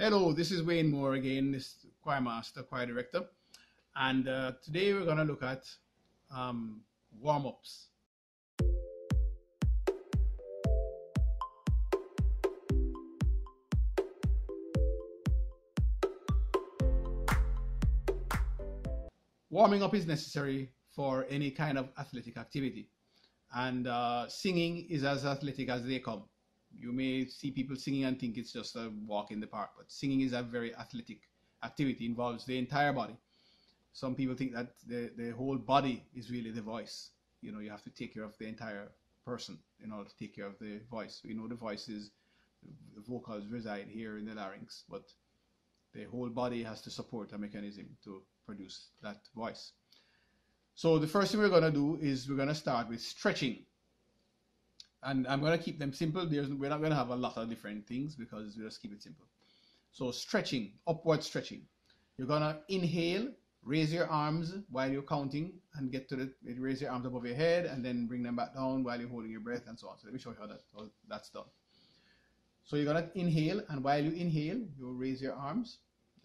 Hello, this is Wayne Moore again, this choir master, choir director. And uh, today we're going to look at um, warm-ups. Warming up is necessary for any kind of athletic activity. And uh, singing is as athletic as they come you may see people singing and think it's just a walk in the park, but singing is a very athletic activity, involves the entire body. Some people think that the, the whole body is really the voice. You know, you have to take care of the entire person in order to take care of the voice. We know the voice is, the vocals reside here in the larynx, but the whole body has to support a mechanism to produce that voice. So the first thing we're going to do is we're going to start with stretching and I'm going to keep them simple. There's, we're not going to have a lot of different things because we just keep it simple. So stretching, upward stretching. You're going to inhale, raise your arms while you're counting and get to the, raise your arms above your head and then bring them back down while you're holding your breath and so on. So let me show you how, that, how that's done. So you're going to inhale and while you inhale, you raise your arms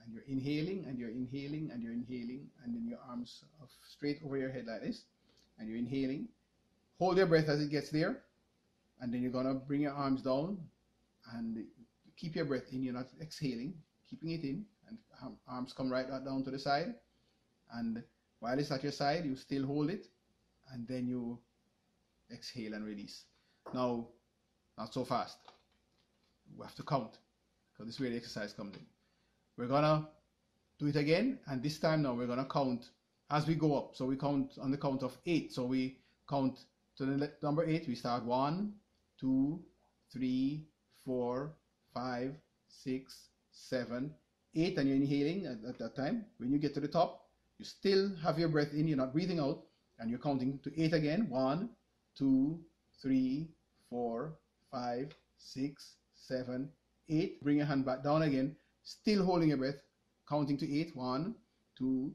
and you're inhaling and you're inhaling and you're inhaling and then your arms straight over your head like this and you're inhaling. Hold your breath as it gets there and then you're going to bring your arms down and keep your breath in. You're not exhaling, keeping it in, and arms come right down to the side. And while it's at your side, you still hold it, and then you exhale and release. Now, not so fast. We have to count because this is where the exercise comes in. We're gonna do it again, and this time now we're gonna count as we go up. So we count on the count of eight. So we count to the number eight. We start one, two, three, four, five, six, seven, eight, and you're inhaling at, at, that time. When you get to the top, you still have your breath in, you're not breathing out, and you're counting to eight again. One, two, three, four, five, six, seven, eight. Bring your hand back down again, still holding your breath, counting to eight. One, two,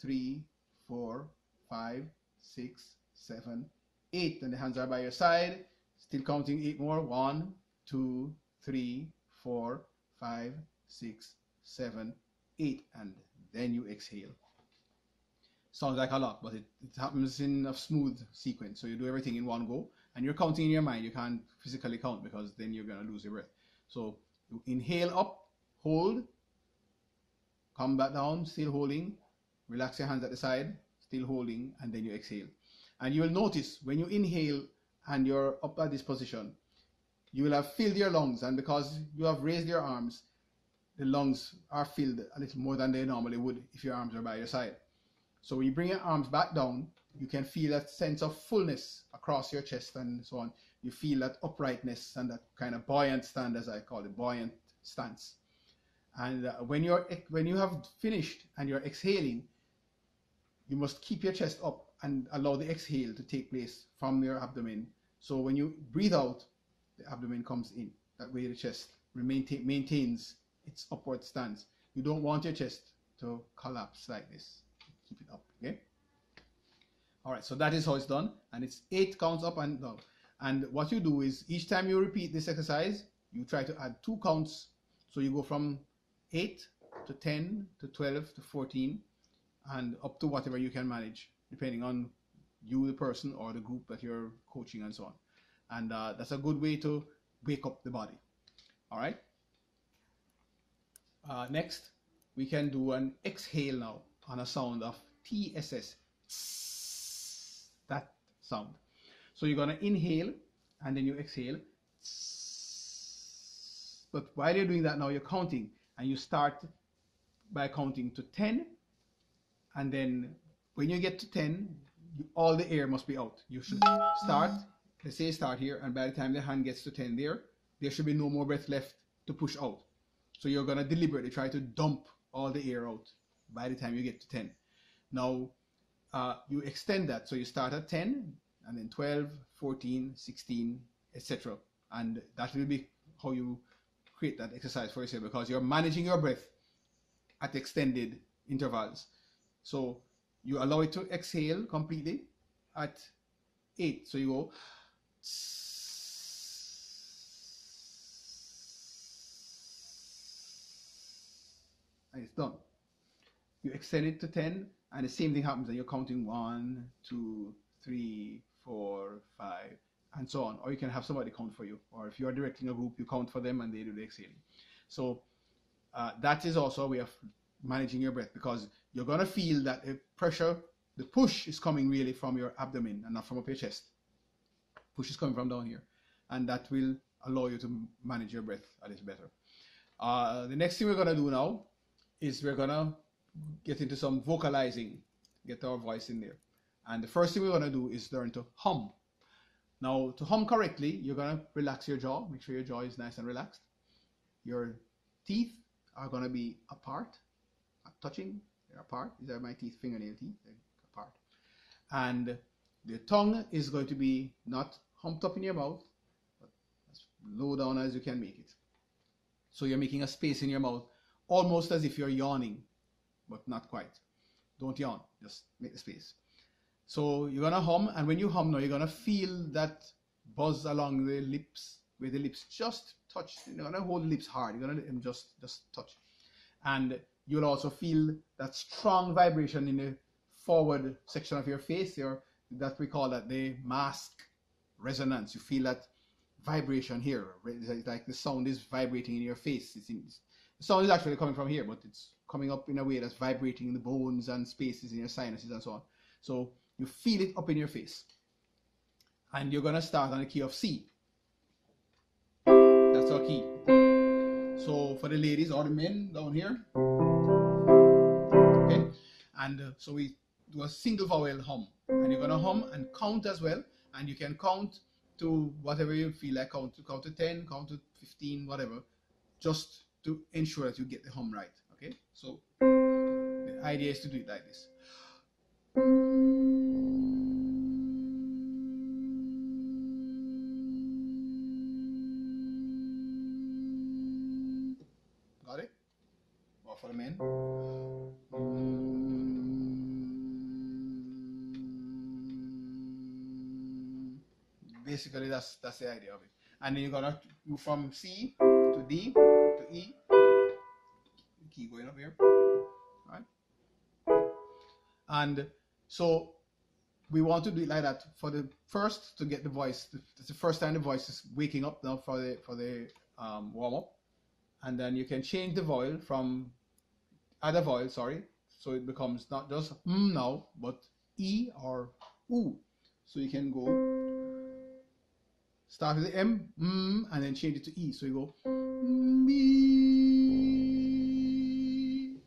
three, four, five, six, seven, eight. And the hands are by your side. Still counting eight more. One, two, three, four, five, six, seven, eight. And then you exhale. Sounds like a lot, but it, it happens in a smooth sequence. So you do everything in one go. And you're counting in your mind. You can't physically count because then you're going to lose your breath. So you inhale up, hold, come back down, still holding. Relax your hands at the side, still holding, and then you exhale. And you will notice when you inhale and you're up at this position, you will have filled your lungs. And because you have raised your arms, the lungs are filled a little more than they normally would if your arms are by your side. So when you bring your arms back down, you can feel that sense of fullness across your chest and so on. You feel that uprightness and that kind of buoyant stand, as I call it, buoyant stance. And uh, when you're when you have finished and you're exhaling, you must keep your chest up and allow the exhale to take place from your abdomen. So when you breathe out, the abdomen comes in. That way the chest maintain, maintains its upward stance. You don't want your chest to collapse like this. Keep it up, okay? All right, so that is how it's done. And it's eight counts up and down. And what you do is each time you repeat this exercise, you try to add two counts. So you go from 8 to 10 to 12 to 14 and up to whatever you can manage depending on you, the person, or the group that you're coaching and so on. And uh, that's a good way to wake up the body. All right. Uh, next, we can do an exhale now on a sound of TSS. That sound. So you're going to inhale and then you exhale. But while you're doing that now, you're counting and you start by counting to 10 and then when you get to 10, all the air must be out. You should start, let's say start here, and by the time the hand gets to 10 there, there should be no more breath left to push out. So you're going to deliberately try to dump all the air out by the time you get to 10. Now, uh, you extend that. So you start at 10, and then 12, 14, 16, etc. And that will be how you create that exercise for yourself because you're managing your breath at extended intervals. So you allow it to exhale completely at 8. So you go and it's done. You extend it to 10, and the same thing happens, and you're counting one, two, three, four, five, and so on. Or you can have somebody count for you. Or if you're directing a group, you count for them and they do the exhaling. So uh, that is also a way of managing your breath because you're going to feel that the pressure, the push is coming really from your abdomen and not from up your chest. Push is coming from down here. And that will allow you to manage your breath a little better. Uh, the next thing we're going to do now is we're going to get into some vocalizing, get our voice in there. And the first thing we're going to do is learn to hum. Now, to hum correctly, you're going to relax your jaw. Make sure your jaw is nice and relaxed. Your teeth are going to be apart, touching, they're apart. These are my teeth, fingernail teeth, they're apart. And the tongue is going to be not humped up in your mouth, but as low down as you can make it. So you're making a space in your mouth, almost as if you're yawning, but not quite. Don't yawn, just make the space. So you're gonna hum, and when you hum now, you're gonna feel that buzz along the lips, where the lips just touch. You're gonna hold the lips hard. You're gonna let them just just touch, and you'll also feel that strong vibration in the forward section of your face here. That we call that the mask resonance. You feel that vibration here. It's like the sound is vibrating in your face. The sound is actually coming from here, but it's coming up in a way that's vibrating in the bones and spaces in your sinuses and so on. So you feel it up in your face. And you're going to start on the key of C. That's our key. So for the ladies or the men down here. And uh, so we do a single vowel hum. And you're going to hum and count as well. And you can count to whatever you feel like count to count to 10, count to 15, whatever. Just to ensure that you get the hum right. Okay. So the idea is to do it like this. Basically that's that's the idea of it. And then you're gonna move from C to D to E. Keep going up here. Right? And so we want to do it like that for the first to get the voice. It's the first time the voice is waking up now for the for the um, warm up, and then you can change the vowel from other vowel. Sorry, so it becomes not just mm now, but e or oo. So you can go Start with the M, mm, and then change it to E. So you go me.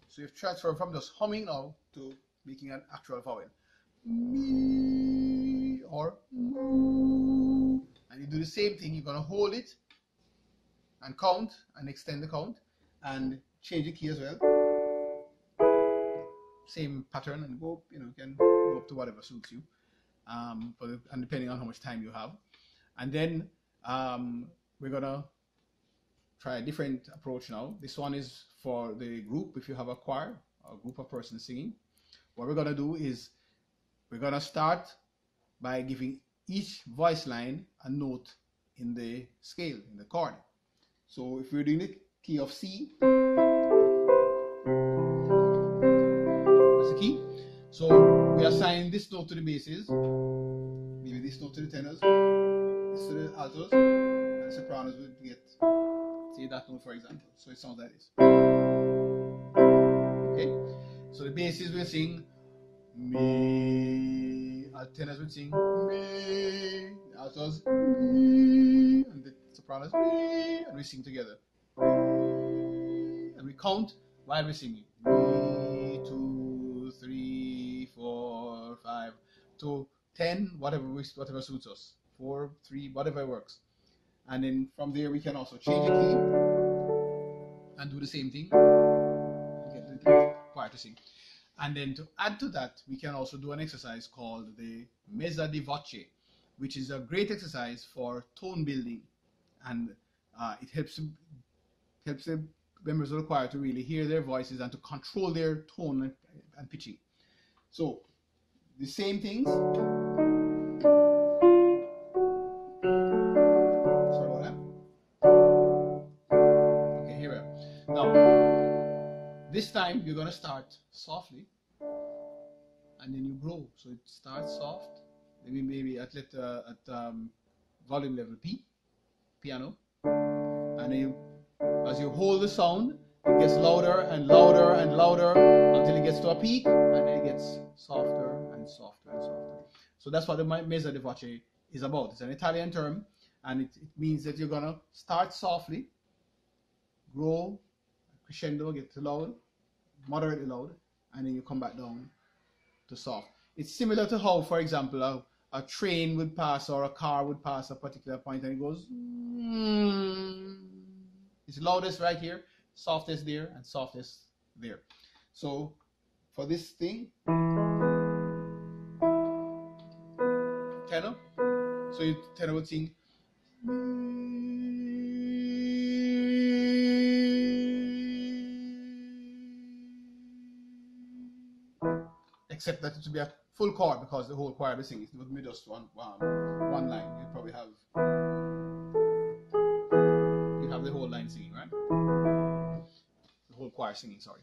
So you've transferred from just humming now to making an actual vowel. Me or. And you do the same thing. You're gonna hold it and count and extend the count and change the key as well. Same pattern and go, you know, you can go up to whatever suits you. Um, the, and depending on how much time you have. And then um, we're gonna try a different approach now. This one is for the group, if you have a choir, a group of persons singing. What we're gonna do is we're gonna start by giving each voice line a note in the scale, in the chord. So if we're doing the key of C, that's the key. So we assign this note to the basses, maybe this note to the tenors, altos, and sopranos would get, say that note for example. So it sounds like this. Okay? So the basses will sing me, our tenors will sing me, altos me, and the sopranos me, and we sing together. And we count while we're singing. Me, two, three, four, five, to ten, whatever whatever suits us four, three, whatever works. And then from there we can also change the key and do the same thing. Sing. And then to add to that, we can also do an exercise called the mezza di voce, which is a great exercise for tone building. And uh, it helps helps the members of the choir to really hear their voices and to control their tone and, and pitching. So the same things. Time you're going to start softly and then you grow. So it starts soft, maybe maybe at let, uh, at um, volume level P, piano, and then you, as you hold the sound, it gets louder and louder and louder until it gets to a peak, and then it gets softer and softer and softer. So that's what the mezza di voce is about. It's an Italian term, and it, it means that you're gonna start softly, grow, crescendo, get loud, moderately loud, and then you come back down to soft. It's similar to how, for example, a, a train would pass or a car would pass a particular point and it goes. Mm, it's loudest right here, softest there, and softest there. So for this thing, tenor, so you tenor would sing. Except that it should be a full chord because the whole choir is singing. It would be just one um, one line. You'd probably have you have the whole line singing, right? The whole choir singing. Sorry,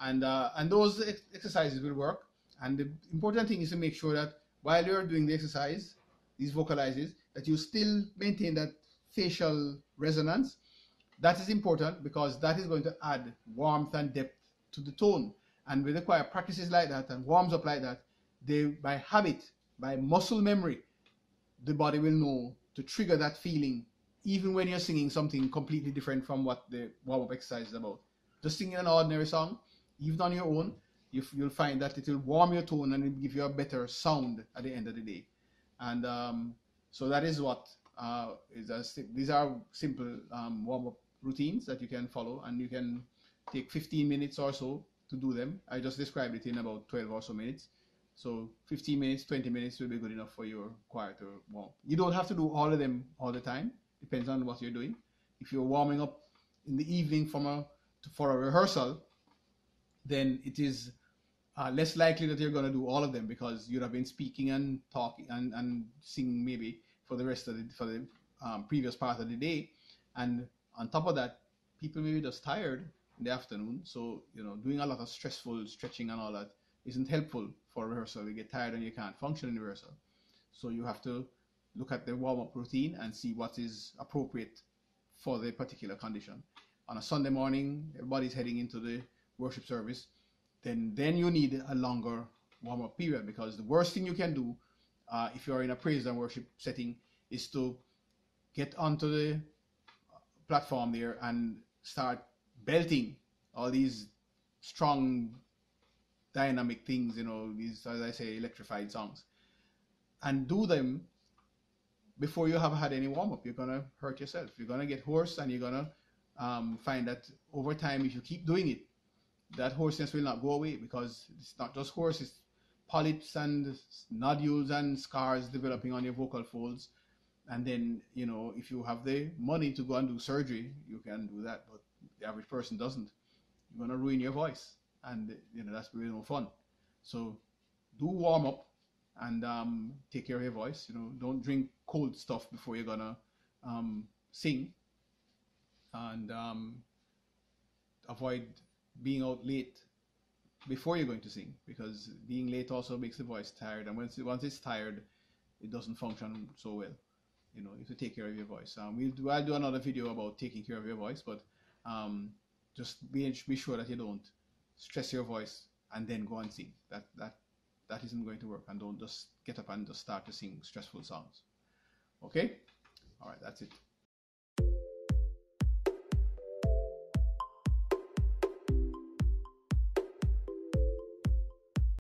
and uh, and those ex exercises will work. And the important thing is to make sure that while you're doing the exercise, these vocalizes, that you still maintain that facial resonance. That is important because that is going to add warmth and depth to the tone and with the choir practices like that and warms up like that, they by habit, by muscle memory, the body will know to trigger that feeling, even when you're singing something completely different from what the warm-up exercise is about. Just singing an ordinary song, even on your own, you, will find that it will warm your tone and it will give you a better sound at the end of the day. And um, so that is what uh, is a, these are simple um, warm-up routines that you can follow and you can take 15 minutes or so to do them. I just described it in about 12 or so minutes. So 15 minutes, 20 minutes will be good enough for your choir to warm. You don't have to do all of them all the time. Depends on what you're doing. If you're warming up in the evening from a, for a rehearsal, then it is uh, less likely that you're going to do all of them because you'd have been speaking and talking and, and singing maybe for the rest of the for the um, previous part of the day. And on top of that, people may be just tired in the afternoon. So, you know, doing a lot of stressful stretching and all that isn't helpful for rehearsal. You get tired and you can't function in rehearsal. So you have to look at the warm-up routine and see what is appropriate for the particular condition. On a Sunday morning, everybody's heading into the worship service, then then you need a longer warm-up period because the worst thing you can do uh, if you're in a praise and worship setting is to get onto the platform there and start belting all these strong dynamic things, you know, these, as I say, electrified songs, and do them before you have had any warm up. You're gonna hurt yourself. You're gonna get hoarse, and you're gonna um, find that over time, if you keep doing it, that hoarseness will not go away because it's not just hoarse, it's polyps and nodules and scars developing on your vocal folds. And then, you know, if you have the money to go and do surgery, you can do that. But the average person doesn't, you're gonna ruin your voice, and you know that's really no fun. So do warm up and um, take care of your voice. You know, don't drink cold stuff before you're gonna um, sing, and um, avoid being out late before you're going to sing because being late also makes the voice tired, and once once it's tired, it doesn't function so well. You know, if you have to take care of your voice. Um, we'll do, I'll do another video about taking care of your voice, but um, just be, be sure that you don't stress your voice and then go and sing. That, that, that isn't going to work. And don't just get up and just start to sing stressful songs. Okay? All right, that's it.